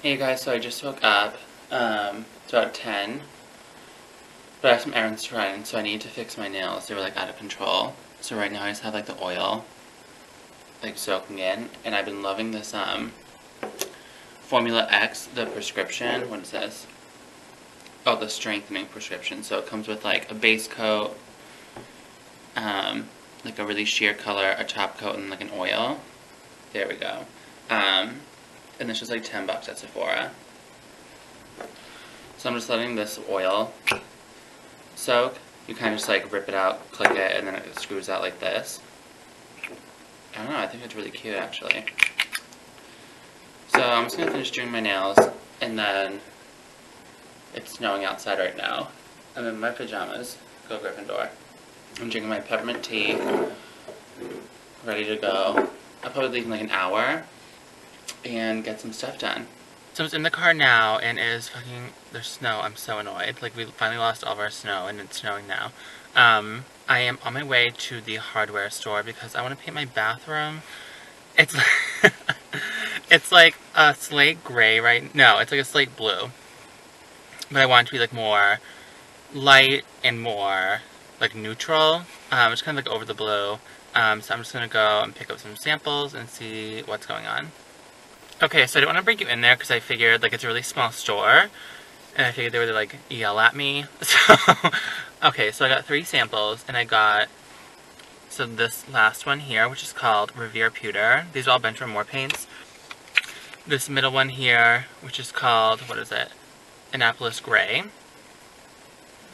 Hey guys, so I just woke up. Um, it's about 10. But I have some errands to run, so I need to fix my nails. They were like out of control. So right now I just have like the oil like soaking in. And I've been loving this um Formula X, the prescription. What is this? Oh, the strengthening prescription. So it comes with like a base coat, um, like a really sheer color, a top coat, and like an oil. There we go. Um, and it's just like 10 bucks at Sephora. So I'm just letting this oil soak. You kind of just like rip it out, click it, and then it screws out like this. I don't know, I think it's really cute actually. So I'm just gonna finish doing my nails, and then it's snowing outside right now. I'm in my pajamas. Go Gryffindor. I'm drinking my peppermint tea. Ready to go. I'll probably leave in like an hour and get some stuff done. So it's in the car now and it is fucking there's snow. I'm so annoyed. Like we finally lost all of our snow and it's snowing now. Um, I am on my way to the hardware store because I want to paint my bathroom. It's it's like a slate gray, right? No, it's like a slate blue. But I want it to be like more light and more like neutral. Um, it's kind of like over the blue. Um, so I'm just going to go and pick up some samples and see what's going on. Okay, so I didn't want to bring you in there because I figured like it's a really small store. And I figured they would like yell at me. So, okay, so I got three samples and I got, so this last one here, which is called Revere Pewter. These are all Benjamin Moore paints. This middle one here, which is called, what is it? Annapolis Gray.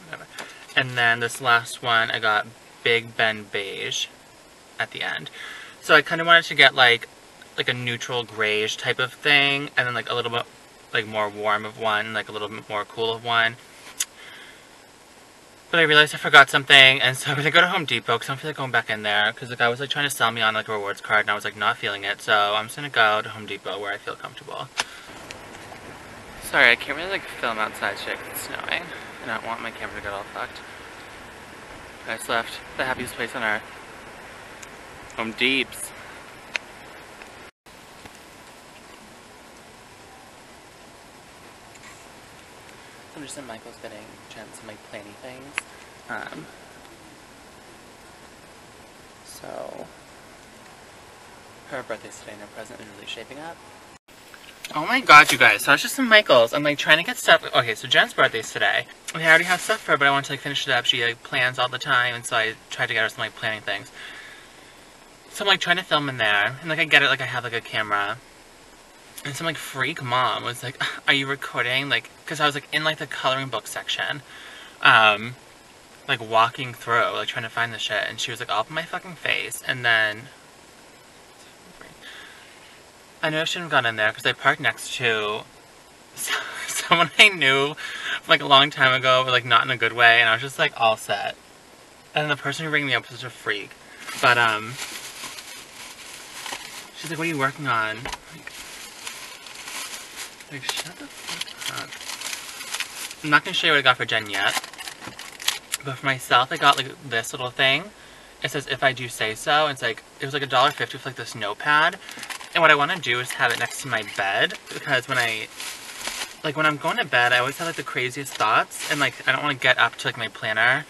Whatever. And then this last one, I got Big Bend Beige at the end. So I kind of wanted to get like like a neutral grayish type of thing, and then like a little bit like more warm of one, like a little bit more cool of one. But I realized I forgot something, and so I'm gonna go to Home Depot because I don't feel like going back in there because the guy was like trying to sell me on like a rewards card, and I was like not feeling it. So I'm just gonna go to Home Depot where I feel comfortable. Sorry, I can't really like film outside shit it's snowing, and I don't want my camera to get all fucked. I just left the happiest place on earth. Home Deeps. Just in Michael's getting Jen some like planning things. Um, so her birthday's today and her present is really shaping up. Oh my god, you guys. So I was just in Michael's. I'm like trying to get stuff. Okay, so Jen's birthday's today. I already have stuff for her, but I want to like finish it up. She like plans all the time, and so I tried to get her some like planning things. So I'm like trying to film in there, and like I get it, like I have like a camera. And some like freak mom was like, "Are you recording?" Like, because I was like in like the coloring book section, um, like walking through, like trying to find the shit, and she was like all up in my fucking face, and then I know I shouldn't have gone in there because I parked next to someone I knew like a long time ago, but like not in a good way, and I was just like all set. And the person who rang me up was such a freak. But um She's like, what are you working on? Like, shut the fuck up. I'm not gonna show you what I got for Jen yet. But for myself I got like this little thing. It says if I do say so. It's like it was like a dollar fifty for like this notepad. And what I want to do is have it next to my bed because when I, like when I'm going to bed, I always have like the craziest thoughts and like I don't want to get up to like my planner.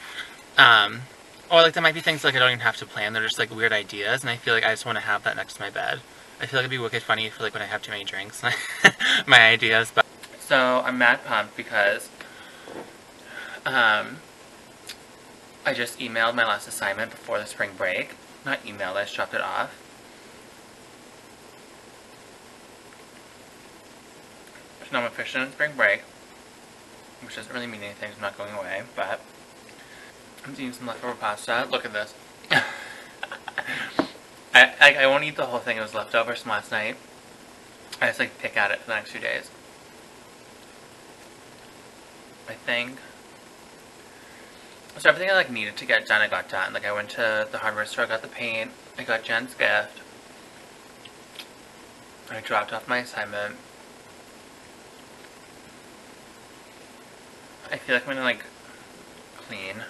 Um, or like there might be things like I don't even have to plan, they're just like weird ideas and I feel like I just want to have that next to my bed. I feel like it'd be wicked funny for like when I have too many drinks, my ideas. But So I'm mad pumped because um, I just emailed my last assignment before the spring break. Not emailed, I just dropped it off. So I'm officially on spring break, which doesn't really mean anything, I'm not going away, but I'm eating some leftover pasta. Look at this. I, I, I won't eat the whole thing, it was leftovers from last night. I just like pick at it for the next few days. I think so everything I like needed to get done I got done. Like I went to the hardware store, I got the paint, I got Jen's gift. I dropped off my assignment. I feel like I'm gonna like clean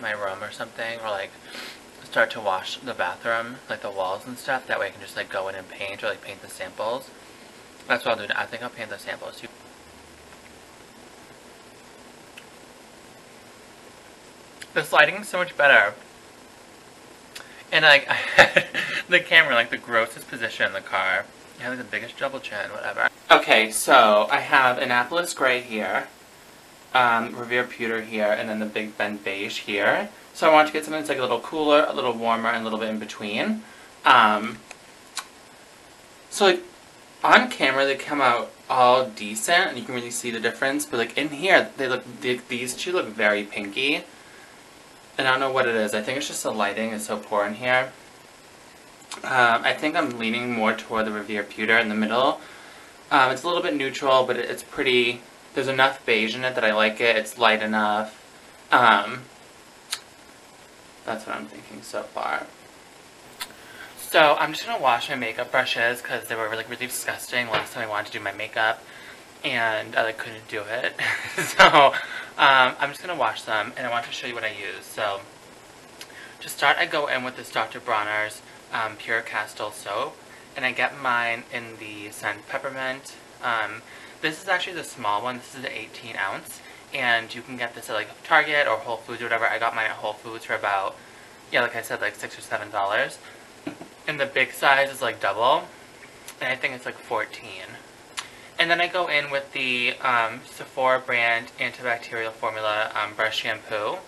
my room or something or like start to wash the bathroom, like the walls and stuff. That way I can just like go in and paint or like paint the samples. That's what I'll do. I think I'll paint the samples too. This lighting is so much better. And like, I had the camera like the grossest position in the car. I had like the biggest double chin, whatever. Okay, so I have Annapolis Gray here, um, Revere Pewter here, and then the Big Bend Beige here. So I want to get something that's like a little cooler, a little warmer, and a little bit in between. Um, so like, on camera they come out all decent, and you can really see the difference, but like in here, they look, they, these two look very pinky. And I don't know what it is. I think it's just the lighting is so poor in here. Um, I think I'm leaning more toward the Revere Pewter in the middle. Um, it's a little bit neutral, but it's pretty... There's enough beige in it that I like it. It's light enough. Um, that's what I'm thinking so far. So I'm just going to wash my makeup brushes because they were really, really disgusting last time I wanted to do my makeup. And I like, couldn't do it. so um, I'm just going to wash them, and I want to show you what I use. So, to start, I go in with this Dr. Bronner's um, Pure Castile Soap, and I get mine in the scent Peppermint. Um, this is actually the small one. This is the 18 ounce, and you can get this at like Target or Whole Foods or whatever. I got mine at Whole Foods for about, yeah, like I said, like six or seven dollars. And the big size is like double, and I think it's like 14. And then I go in with the um, Sephora brand antibacterial formula um, brush shampoo.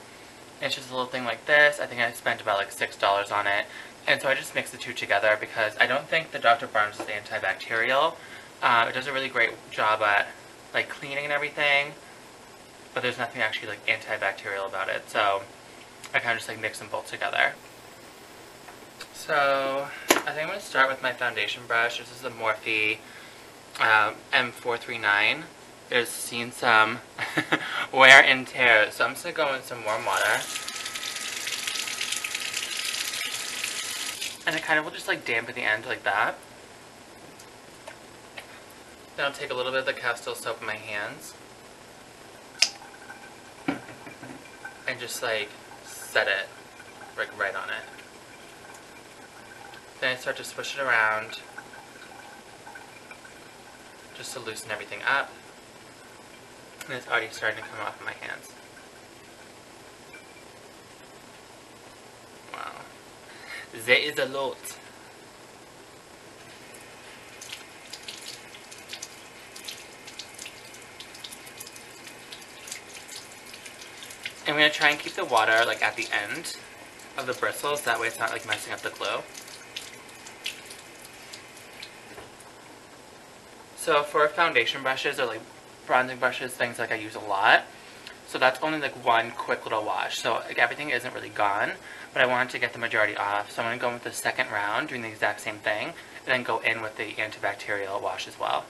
It's just a little thing like this. I think I spent about like $6 on it. And so I just mix the two together because I don't think the Dr. Bronner's is antibacterial. Uh, it does a really great job at like cleaning and everything, but there's nothing actually like antibacterial about it. So I kind of just like mix them both together. So I think I'm going to start with my foundation brush. This is the Morphe um, M439 is seen some wear and tear. So I'm just going to go in some warm water. And it kind of will just like damp at the end like that. Then I'll take a little bit of the Castile soap in my hands. And just like set it like right on it. Then I start to swish it around just to loosen everything up. And it's already starting to come off of my hands. Wow. There is a lot. Going to try and keep the water like at the end of the bristles, that way it's not like messing up the glue. So for foundation brushes or like bronzing brushes, things like I use a lot. So that's only like one quick little wash. So like everything isn't really gone, but I wanted to get the majority off. So I'm going to go in with the second round, doing the exact same thing, and then go in with the antibacterial wash as well.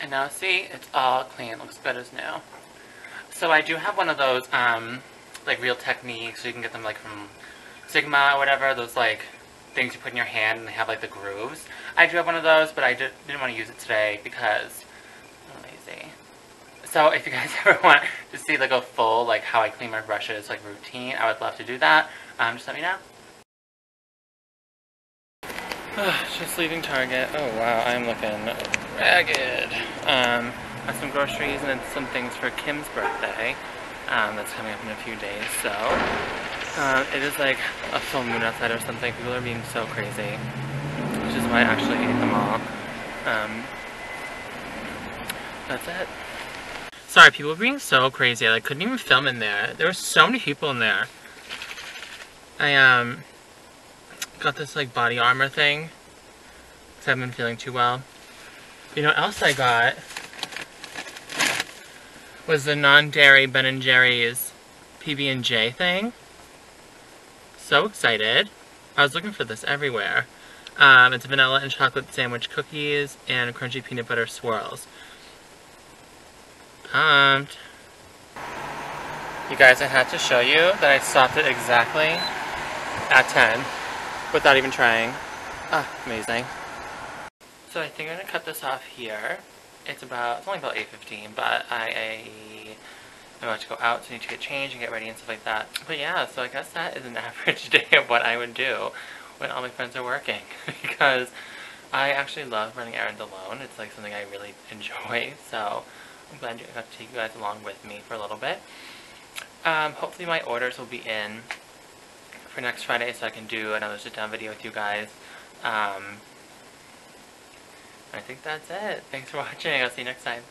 And now see, it's all clean, looks good as new. So I do have one of those, um, like Real Techniques, so you can get them like from Sigma or whatever, those like things you put in your hand and they have like the grooves. I do have one of those, but I did, not want to use it today because I'm lazy. So if you guys ever want to see like a full like how I clean my brushes like routine, I would love to do that. Um, just let me know. just leaving Target. Oh wow, I'm looking ragged. Um, some groceries and some things for Kim's birthday. Um, that's coming up in a few days, so uh, it is like a full moon outside or something. People are being so crazy, which is why I actually ate them all. Um, that's it. Sorry, people were being so crazy. I like, couldn't even film in there. There were so many people in there. I um got this like body armor thing because I haven't been feeling too well. You know what else I got? Was the non-dairy Ben & Jerry's PB&J thing so excited. I was looking for this everywhere. Um, it's vanilla and chocolate sandwich cookies and crunchy peanut butter swirls. Pumped. You guys, I had to show you that I stopped it exactly at 10 without even trying. Ah, amazing. So I think I'm going to cut this off here. It's about, it's only about 8.15, but I, I I'm about to go out, so I need to get changed and get ready and stuff like that. But yeah, so I guess that is an average day of what I would do when all my friends are working. because I actually love running errands alone. It's like something I really enjoy. So I'm glad I got to take you guys along with me for a little bit. Um, hopefully my orders will be in for next Friday so I can do another sit down video with you guys. Um, I think that's it. Thanks for watching. I'll see you next time.